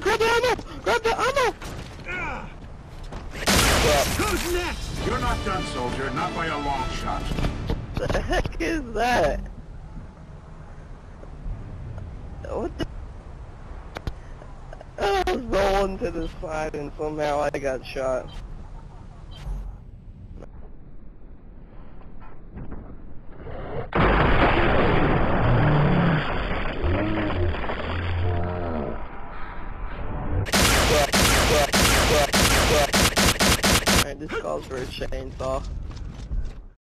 Grab the ammo! Grab the ammo! Who's next? You're not done, soldier. Not by a long shot. The heck is that? What the... I was rolling to the side and somehow I got shot. Alright, this calls for a chainsaw.